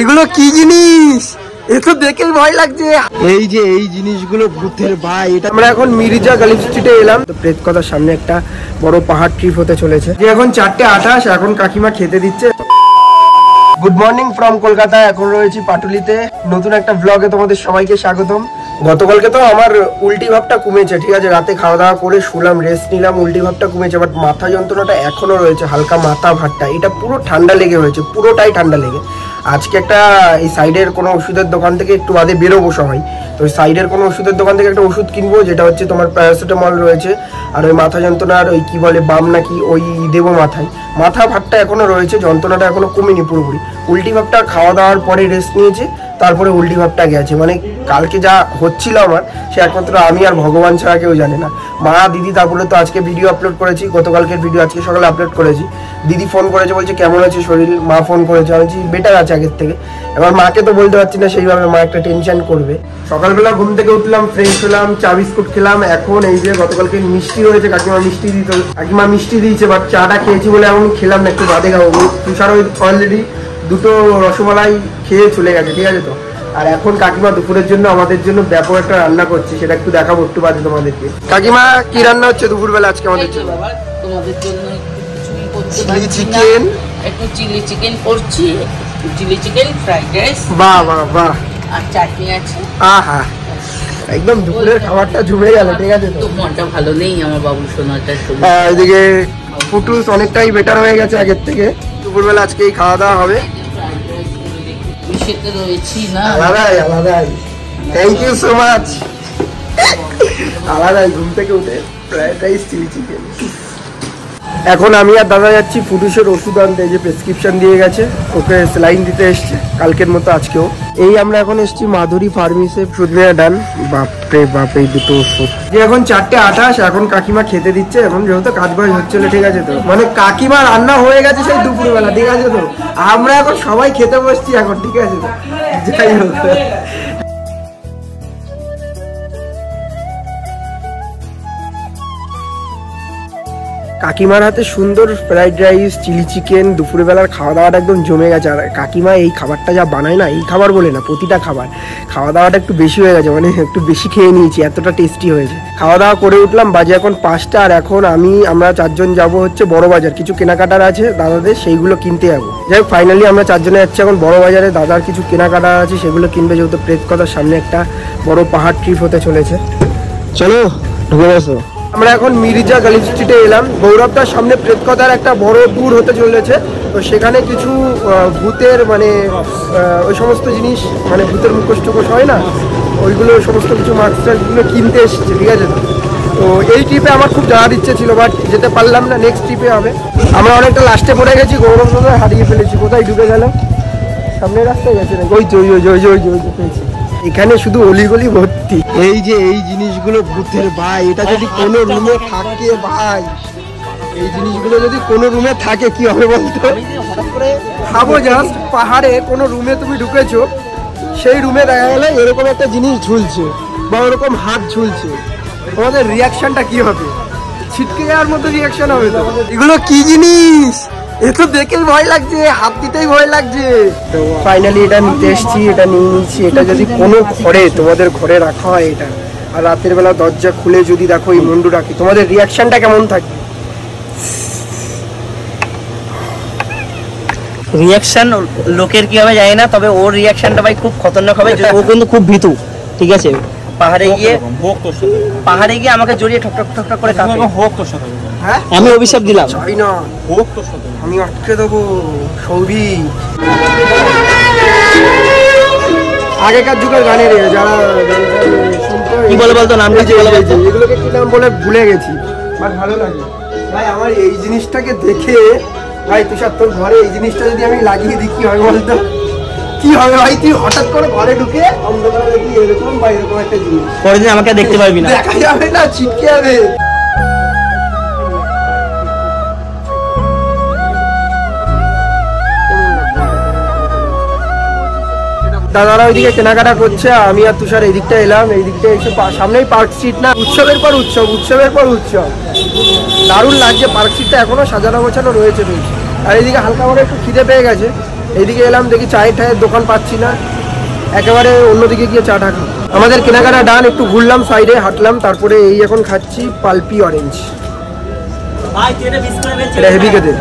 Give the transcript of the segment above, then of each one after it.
এগুলো কি জিনিস? এ তো দেখেই ভয় লাগছে। এই যে এই জিনিসগুলো ভূতের ভাই, এটা আমরা এখন মিরিজা গালিব স্ট্রিটে এলাম। তো প্রেত কথার সামনে একটা বড় পাহাড় ট্রিপ হতে চলেছে। যে এখন চারটে আঠাশ, এখন কাকিমা খেতে দিচ্ছে। গুড মর্নিং ফ্রম কলকাতা, এখন রয়েছি পাটুলিতে। নতুন একটা ব্লগে তোমাদের সবাইকে স্বাগতম। গতকালকে তো আমার উল্টি ভাবটা কমেছে, ঠিক আছে? রাতে খাওয়া দাওয়া করে শুলাম রেস্ট নিলাম, উল্টি ভাবটা কমেছে বাট মাথা যন্ত্রণাটা এখনও রয়েছে, হালকা মাথা ভাতটা এটা পুরো ঠান্ডা লেগে হয়েছে পুরোটাই ঠান্ডা লেগে। আজকে একটা এই সাইডের কোনো ওষুধের দোকান থেকে একটু বাদে বেরোবো সবাই। তো ওই সাইডের কোনো ওষুধের দোকান থেকে একটা ওষুধ কিনবো, যেটা হচ্ছে তোমার প্যারাসিটামল রয়েছে আর ওই মাথা যন্ত্রণার ওই কী বলে বাম নাকি ওই দেবো মাথায়। মাথা ভাতটা এখনও রয়েছে, যন্ত্রণাটা এখনও কমেনি পুরোপুরি। উল্টি ভাবটা খাওয়া দাওয়ার পরে রেস্ট নিয়েছে। তারপরে উল্টি ভাবটা গেছে। মানে কালকে যা হচ্ছিল আমার, সে একমাত্র আমি আর ভগবান ছাড়া কেউ জানে না। মা, দিদি, তারপরে তো আজকে ভিডিও আপলোড করেছি, গতকালকের ভিডিও আজকে সকালে আপলোড করেছি। দিদি ফোন করেছে, বলছে, কেমন আছে শরীর? মা ফোন করেছে। আমি বলছি বেটার আছে আগের থেকে। এবার মাকে তো বলতে পারছি না, সেইভাবে মা একটা টেনশন করবে। সকালবেলা ঘুম থেকে উঠলাম ফ্রেশ হলাম, চা বিস্কুট খেলাম। এখন এই যে গতকালকে মিষ্টি হয়েছে, কাকিমা মিষ্টি দিত কাকিমা মিষ্টি দিয়েছে বাট চাটা খেয়েছি বলে এখন খেলাম না, একটু বাদে খাব। তুষার অলরেডি দুটো রসমালাই খেয়ে চলে গেছে ঠিক আছে তো? আর এখন কাকিমা দুপুরের জন্য আমাদের জন্য ব্যাপক একটা রান্না করছে সেটা একটু দেখাবো একটু বাদে তোমাদেরকে। কাকিমা কি রান্না হচ্ছে দুপুরবেলা আজকে আমাদের জন্য? তোমাদের জন্য চিলি চিকেন। একটু চিলি চিকেন করছি চিলি চিকেন ফ্রাইড রাইস। বাহ বাহ বাহ। আর চাটনি আছে। আহা একদম দুপুরের খাবারটা জমে গেল ঠিক আছে তো? মনটা ভালো নেই আমার বাবু এদিকে ফুটুস অনেকটাই বেটার হয়ে গেছে আগের থেকে। দুপুরবেলা আজকে এই খাওয়া দাওয়া হবে। আলাদাই আলাদাই। থ্যাংক ইউ সো মাচ আলাদাই ঘুম থেকে উঠে ফ্রাইড রাইস চিলি চিকেন এখন আমি আর দাদা যাচ্ছি ফুটুসের ওষুধ আনতে যে প্রেসক্রিপশন দিয়ে গেছে, ওকে স্যালাইন দিতে এসছে, কালকের মতো আজকেও। এই আমরা এখন এসেছি মাধুরী ফার্মেসে ওষুধ নেওয়া ডান। বাপরে বাপ, এই দুটো ওষুধ। যে এখন চারটে আঠাশ, এখন কাকিমা খেতে দিচ্ছে, এখন যেহেতু কাজ বাজ হচ্ছিল ঠিক আছে তো। মানে কাকিমা রান্না হয়ে গেছে সেই দুপুরবেলা, ঠিক আছে তো। আমরা এখন সবাই খেতে বসছি এখন, ঠিক আছে তো। যাই হোক। কাকিমার হাতে সুন্দর ফ্রাইড রাইস চিলি চিকেন দুপুরবেলার খাওয়া দাওয়াটা একদম জমে গেছে। আর কাকিমা এই খাবারটা যা বানায় না, এই খাবার বলে না, প্রতিটা খাবার। খাওয়া দাওয়াটা একটু বেশি হয়ে গেছে মানে একটু বেশি খেয়ে নিয়েছি, এতটা টেস্টি হয়েছে। খাওয়া দাওয়া করে উঠলাম, বাজে এখন পাঁচটা, আর এখন আমি, আমরা চারজন যাব হচ্ছে বড় বাজার। কিছু কেনাকাটার আছে দাদাদের, সেইগুলো কিনতে যাব। যাই হোক ফাইনালি আমরা চারজনে যাচ্ছি এখন বড় বাজারে। দাদার কিছু কেনাকাটা আছে, সেগুলো কিনবে যেহেতু প্রেত কথার সামনে একটা বড় পাহাড় ট্রিপ হতে চলেছে। চলো, ঢুকে বসো। আমরা এখন মিরিজা গালি স্ট্রিটে এলাম। গৌরবদার সামনে প্রেতকথার একটা বড় ট্যুর হতে চলেছে। তো সেখানে কিছু ভূতের মানে ওই সমস্ত জিনিস মানে ভূতের মুখোশ টুকোশ হয় না, ওইগুলো সমস্ত কিছু মাস্টারগুলো কিনতে এসেছে, ঠিক আছে? তো এই ট্রিপে আমার খুব যাওয়ার ইচ্ছে ছিল বাট যেতে পারলাম না নেক্সট ট্রিপে হবে। আমরা অনেকটা লাস্টে পড়ে গেছি গৌরব হারিয়ে ফেলেছি। কোথায় ঢুকে গেল সামনে রাস্তায় গেছে না ওই যে ওই যে ওই যে, ওই পেয়েছি। এখানে শুধু অলিগলি ভর্তি। এই যে এই জিনিসগুলো ভূতের ভাই, এটা যদি কোনো রুমে থাকে ভাই, এই জিনিসগুলো যদি কোনো রুমে থাকে, কি হবে বলতো? খাব জাস্ট পাহাড়ে, কোনো রুমে তুমি ঢুকেছো, সেই রুমে দেখা গেলে এরকম একটা জিনিস ঝুলছে বা ওরকম হাত ঝুলছে। তোমাদের রিয়াকশনটা কি হবে? ছিটকে যাওয়ার মতো রিয়াকশন হবে তো। এগুলো কি জিনিস? এ তো দেখেই ভয় লাগছে হাত দিতেই ভয় লাগছে। তো ফাইনালি এটা নিতে এসেছি এটা নিয়ে নিচ্ছি এটা যদি কোনো ঘরে তোমাদের ঘরে রাখা হয় এটা। আর রাতের বেলা দরজা খুলে যদি দেখো এই মুন্ডু রাখি তোমাদের রিয়াকশনটা কেমন থাকে? রিয়াকশন লোকের কি হবে জানি না তবে ওর রিয়াকশনটা ভাই খুব খতরনাক হবে ও কিন্তু খুব ভীতু ঠিক আছে? পাহাড়ে গিয়ে পাহাড়ে গিয়ে আমাকে জড়িয়ে ঠক ঠক ঠক ঠক করে কাঁপে। হোক তোর সাথে হ্যাঁ? আমি অভিশাপ দিলাম। না। হোক তোর সাথে আমি আটকে দেবো সৌদি আগেকার যুগের গানের যারা কি বলে বলতো নামটা এই কি বলে বলতো? এগুলোকে কি নাম বলে ভুলে গেছি। বাট ভালো লাগে। ভাই আমার এই জিনিসটাকে দেখে ভাই তুষার তোর ঘরে এই জিনিসটা যদি আমি লাগিয়ে দিই কি হবে বলতো? কি হবে ভাই? তুই হঠাৎ করে ঘরে ঢুকে অন্ধকারে দেখি এরকম বা এরকম একটা জিনিস। পরের দিন আমাকে আর দেখতে পারবি না। দেখা যাবে না ছিটকে যাবে। দাদারা ওইদিকে কেনাকাটা করছে আমি আর তুষার এই দিকটা এলাম এই দিকটা এসে সামনেই পার্ক স্ট্রিট না উৎসবের পর উৎসব উৎসবের পর উৎসব। দারুণ লাগছে পার্ক স্ট্রিটটা এখনও সাজানো গোছানো রয়েছে বেশ। আর এইদিকে হালকা করে একটু খিদে পেয়ে গেছে। এইদিকে এলাম দেখি চায়ের ঠায়ের দোকান পাচ্ছি না। একেবারে অন্যদিকে গিয়ে চা খাব। আমাদের কেনাকাটা ডান একটু ঘুরলাম সাইডে হাঁটলাম তারপরে এই এখন খাচ্ছি পালপি অরেঞ্জ এটা হেভি খেতে।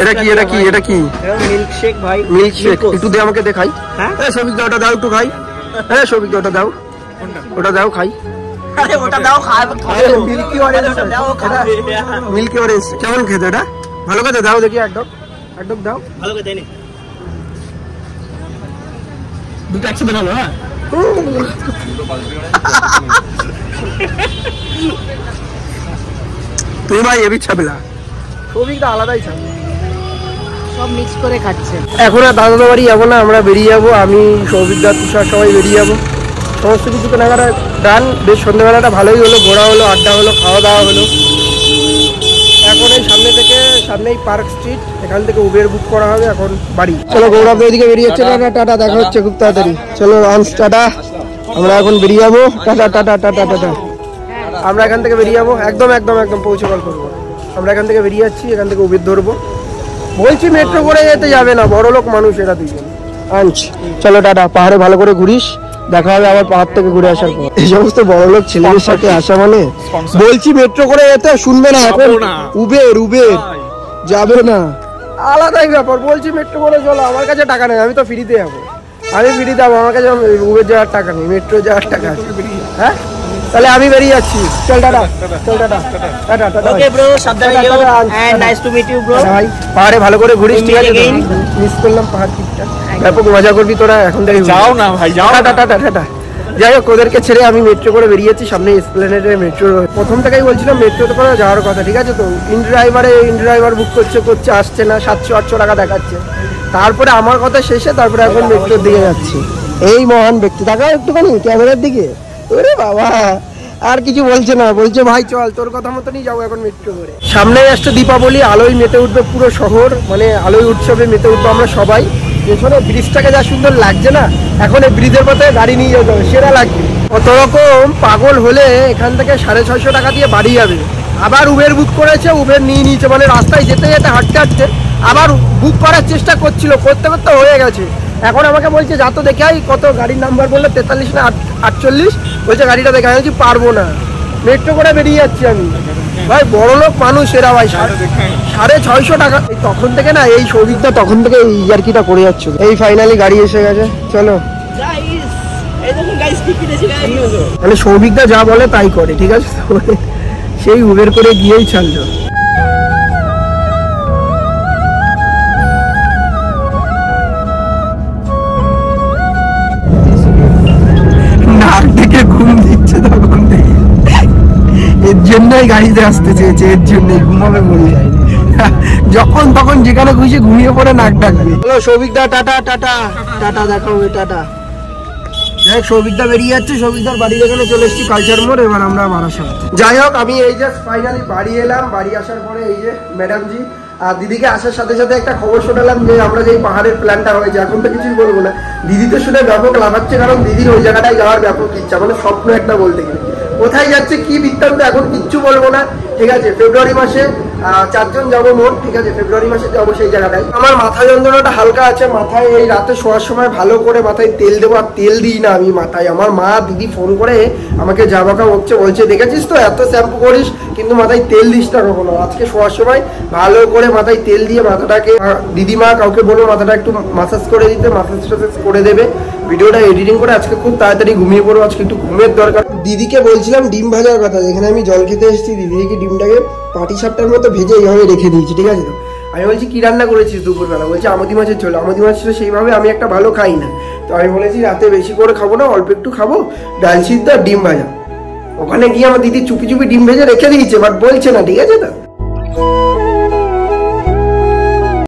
এটা কি এটা কি এটা কি? মিল্ক শেক ভাই মিল্ক একটু দে আমাকে দেখাই। হ্যাঁ? সবিক দা ওটা দাও একটু খাই। হ্যাঁ সবিক দা ওটা দাও। ওটা দাও খাই। আরে ওটা দাও খাবে। মিল্কি অরেঞ্জ ওটা দাও খাবে। মিল্কি অরেঞ্জ কেমন খেতে এটা? ভালো খেতে? দাও দেখি একদম। একদম দাও। ভালো করে দুটো একসাথে হ্যাঁ? তুমি ভাই এবি ছাপলা। সবিক দা আলাদাই ছাপ খাচ্ছে। এখন আর দাদা বাড়ি যাব না, আমরা বেরিয়ে যাব, আমি সৌভিক তুষার সবাই বেরিয়ে যাব। সমস্ত কিছু কেনাকাটা ডান বেশ সন্ধ্যেবেলাটা ভালোই হলো, ঘোরা হলো, আড্ডা হলো, খাওয়া দাওয়া হলো। এখন এই সামনে থেকে, সামনেই পার্ক স্ট্রিট, এখান থেকে উবের বুক করা হবে, এখন বাড়ি। চলো গৌরব এদিকে বেরিয়ে যাচ্ছে, টাটা টাটা, দেখা হচ্ছে খুব তাড়াতাড়ি। চলো আনস টাটা। আমরা এখন বেরিয়ে যাব, টাটা টাটা টাটা টাটা। আমরা এখান থেকে বেরিয়ে যাব, একদম একদম একদম পৌঁছে কল করব। আমরা এখান থেকে বেরিয়ে যাচ্ছি, এখান থেকে উবের ধরবো। বলছি মেট্রো করে যেতে যাবে না বড় লোক মানুষ এরা দুজন আনছ। চলো টাটা পাহাড়ে ভালো করে ঘুরিস দেখা হবে আবার পাহাড় থেকে ঘুরে আসার পর। এই সমস্ত বড় লোক ছেলেদের সাথে আসা মানে? বলছি মেট্রো করে যেতে শুনবে না এখন? উবের উবের যাবে না। আলাদাই ব্যাপার বলছি মেট্রো করে চলো আমার কাছে টাকা নেই আমি তো ফ্রিতে যাব। আমি ফ্রিতে যাব আমার কাছে উবের যাওয়ার টাকা নেই মেট্রো যাওয়ার টাকা আছে। হ্যাঁ? তাহলে আমি বেরিয়ে যাচ্ছি। চল টাটা চল tata tata tata okay bro সাবধানে যেও and nice to meet you bro ভাই। পাহাড়ে ভালো করে ঘুরিস ঠিক আছে. মিস করলাম পাহাড় টিপটা ব্যাপক মজা করবি তোরা এখন থেকে যাও না ভাই যাও টাটা টাটা টাটা যাই হোক ওদেরকে ছেড়ে আমি মেট্রো করে বেরিয়েছি সামনে এসপ্লেনেডে মেট্রো প্রথম থেকেই বলছিলাম মেট্রোতে করে যাওয়ার কথা ঠিক আছে তো? ইন ড্রাইভারে ইন ড্রাইভার বুক করছে করছে আসছে না সাতশো আটশো টাকা দেখাচ্ছে। তারপরে আমার কথা শেষে তারপরে এখন মেট্রোর দিকে যাচ্ছি। এই মহান ব্যক্তি তাকাও একটুখানি ক্যামেরার দিকে। ওরে বাবা, আর কিছু বলছে না। বলছে, ভাই, চল, তোর কথা মতনই যাব এখন মেট্রো করে। সামনেই আসছে দীপাবলি, আলোয় মেতে উঠবে পুরো শহর মানে আলোয় উৎসবে মেতে উঠবো আমরা সবাই। পেছনে ব্রিজটাকে যা সুন্দর লাগছে না, এখন এই ব্রিজের পথে গাড়ি নিয়ে যেতে হবে, সেরা লাগবে। কত রকম পাগল হলে এখান থেকে সাড়ে ছয়শো টাকা দিয়ে বাড়ি যাবে। আবার উবের বুক করেছে উবের নিয়ে নিয়েছে মানে রাস্তায় যেতে যেতে হাঁটতে হাঁটতে আবার বুক করার চেষ্টা করছিল, করতে করতে হয়ে গেছে। এখন আমাকে বলছে যা তো দেখে আই কত গাড়ির নাম্বার বলল তেতাল্লিশ না আটচল্লিশ? বলছে গাড়িটা দেখে আমি বলছি, পারব না। মেট্রো করে বেরিয়ে যাচ্ছি আমি। ভাই বড় লোক মানুষ এরা ভাই। সাড়ে- সাড়ে ছয়শো টাকা। তখন থেকে না এই সৌভিকটা তখন থেকে এই ইয়ার্কিটা করে যাচ্ছে? এই ফাইনালি গাড়ি এসে গেছে। চলো। গাইস এই দেখুন গাইস কি কিনেছি গাইস মানে সৌভিকদা যা বলে তাই করে ঠিক আছে? সেই উবের করে গিয়েই ছাড়লো। জন্যই গাড়িতে আসতে চেয়েছে, এর জন্যই ঘুমাবে বলে যায়নি। যখন তখন যেখানে খুশি ঘুমিয়ে পড়ে, নাক ডাকবে। হ্যালো টাটা টাটা টাটা, দেখা হবে, টাটা। যাই হোক, সৌভিকদা বেরিয়ে যাচ্ছে, সৌভিকদার চলে কালচার মোড় এবার আমরা যাই হোক, আমি এই যে ফাইনালি বাড়ি এলাম, বাড়ি আসার পরে এই যে ম্যাডামজি আর দিদিকে আসার সাথে সাথে একটা খবর শোনালাম যে আমরা যে পাহাড়ের প্ল্যানটা হয়েছে, এখন তো কিছুই বলব না। দিদি তো শুনে ব্যাপক লাভাচ্ছে কারণ দিদির ওই জায়গাটায় যাওয়ার ব্যাপক ইচ্ছা মানে স্বপ্ন একটা বলতে গেলে। কোথায় যাচ্ছে, কি বৃত্তান্ত, এখন কিচ্ছু বলব না। ঠিক আছে, ফেব্রুয়ারি মাসে চারজন যাব মোট ঠিক আছে, ফেব্রুয়ারি মাসে যাব সেই জায়গাটায়। আমার মাথা যন্ত্রণাটা হালকা আছে, মাথায় এই রাতে শোয়ার সময় ভালো করে মাথায় তেল দেবো, আর তেল দিই না আমি মাথায়। আমার মা দিদি ফোন করে আমাকে যা বাঁকা হচ্ছে বলছে, দেখেছিস তো, এত শ্যাম্পু করিস, কিন্তু মাথায় তেল দিস না কখনো। আজকে শোয়ার সময় ভালো করে মাথায় তেল দিয়ে মাথাটাকে দিদিমা কাউকে বলব মাথাটা একটু মাসাজ করে দিতে মাসাজ টাসাজ করে দেবে। ভিডিওটা এডিটিং করে আজকে খুব তাড়াতাড়ি ঘুমিয়ে পড়ব আজকে একটু ঘুমের দরকার। দিদিকে বলছিলাম ডিম ভাজার কথা যেখানে আমি জল খেতে এসেছি দিদিকে ডিমটাকে পাটি সাপটার মতো ভেজে এইভাবে রেখে দিয়েছি ঠিক আছে তো? আমি বলছি কি রান্না করেছিস দুপুরবেলা? বলছি আমদি মাছের ঝোল। আমদি মাছ তো সেইভাবে আমি একটা ভালো খাই না। তো আমি বলেছি রাতে বেশি করে খাব না অল্প একটু খাব ডাল সিদ্ধ আর ডিম ভাজা। ওখানে গিয়ে আমার দিদি চুপি চুপি ডিম ভেজে রেখে দিয়েছে বাট বলছে না ঠিক আছে তো?